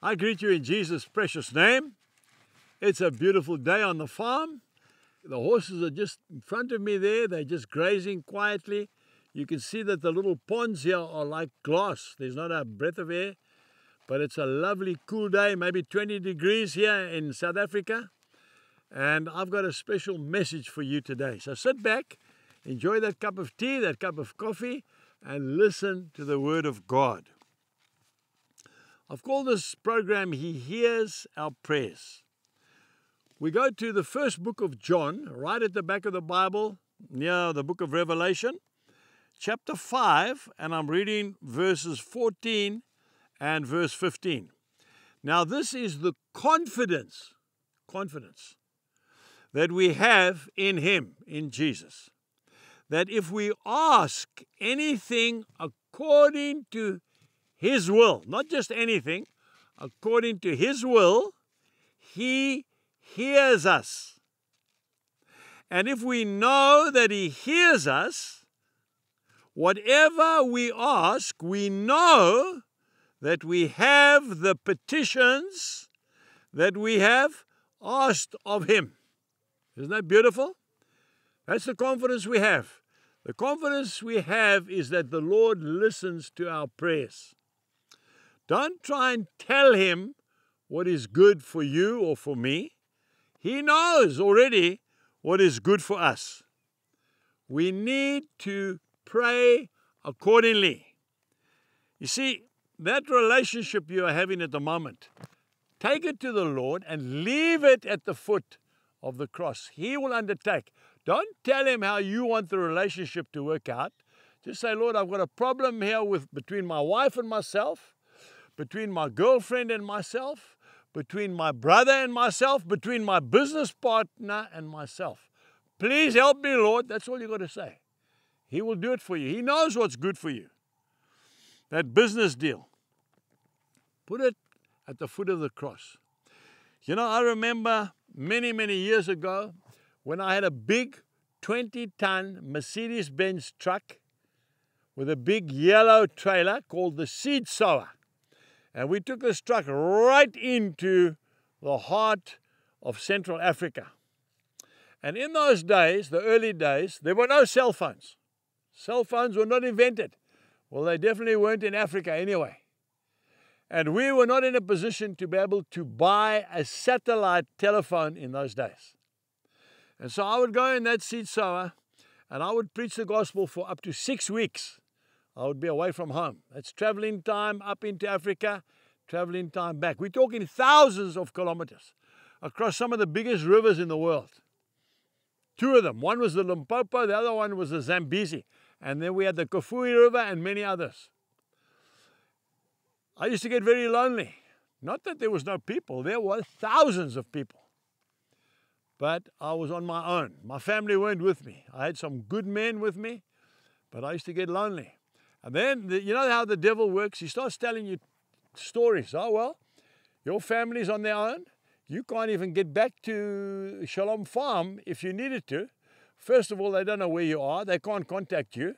I greet you in Jesus' precious name. It's a beautiful day on the farm. The horses are just in front of me there. They're just grazing quietly. You can see that the little ponds here are like glass. There's not a breath of air, but it's a lovely cool day, maybe 20 degrees here in South Africa. And I've got a special message for you today. So sit back, enjoy that cup of tea, that cup of coffee, and listen to the Word of God. I've called this program He Hears Our Prayers. We go to the first book of John, right at the back of the Bible, near the book of Revelation, chapter 5, and I'm reading verses 14 and verse 15. Now, this is the confidence, confidence that we have in Him, in Jesus. That if we ask anything according to his will, not just anything, according to His will, He hears us. And if we know that He hears us, whatever we ask, we know that we have the petitions that we have asked of Him. Isn't that beautiful? That's the confidence we have. The confidence we have is that the Lord listens to our prayers. Don't try and tell him what is good for you or for me. He knows already what is good for us. We need to pray accordingly. You see, that relationship you are having at the moment, take it to the Lord and leave it at the foot of the cross. He will undertake. Don't tell him how you want the relationship to work out. Just say, Lord, I've got a problem here with between my wife and myself between my girlfriend and myself, between my brother and myself, between my business partner and myself. Please help me, Lord. That's all you got to say. He will do it for you. He knows what's good for you. That business deal, put it at the foot of the cross. You know, I remember many, many years ago when I had a big 20 ton Mercedes Benz truck with a big yellow trailer called the seed sower. And we took this truck right into the heart of Central Africa. And in those days, the early days, there were no cell phones. Cell phones were not invented. Well, they definitely weren't in Africa anyway. And we were not in a position to be able to buy a satellite telephone in those days. And so I would go in that seed sower and I would preach the gospel for up to six weeks. I would be away from home. That's traveling time up into Africa, traveling time back. We're talking thousands of kilometers across some of the biggest rivers in the world. Two of them. One was the Limpopo, the other one was the Zambezi. And then we had the Kafue River and many others. I used to get very lonely. Not that there was no people, there were thousands of people. But I was on my own. My family weren't with me. I had some good men with me, but I used to get lonely. And then, the, you know how the devil works? He starts telling you stories. Oh, well, your family's on their own. You can't even get back to Shalom Farm if you needed to. First of all, they don't know where you are. They can't contact you.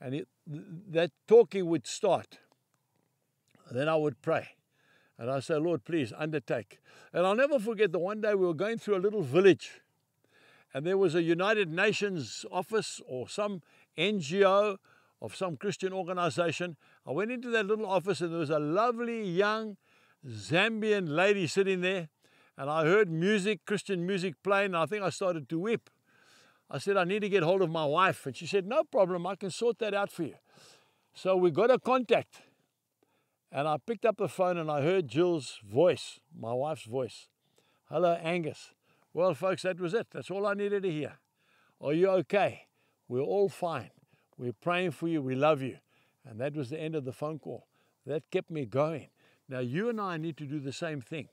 And it, that talking would start. Then I would pray. And I say, Lord, please undertake. And I'll never forget the one day we were going through a little village. And there was a United Nations office or some NGO of some Christian organization. I went into that little office and there was a lovely young Zambian lady sitting there. And I heard music, Christian music playing, and I think I started to weep. I said, I need to get hold of my wife. And she said, No problem, I can sort that out for you. So we got a contact. And I picked up the phone and I heard Jill's voice, my wife's voice. Hello, Angus. Well, folks, that was it. That's all I needed to hear. Are you okay? We're all fine. We're praying for you. We love you. And that was the end of the phone call. That kept me going. Now, you and I need to do the same thing.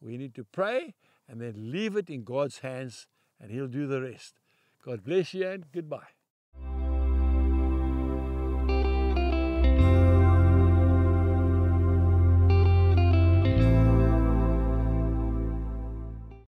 We need to pray and then leave it in God's hands, and He'll do the rest. God bless you and goodbye.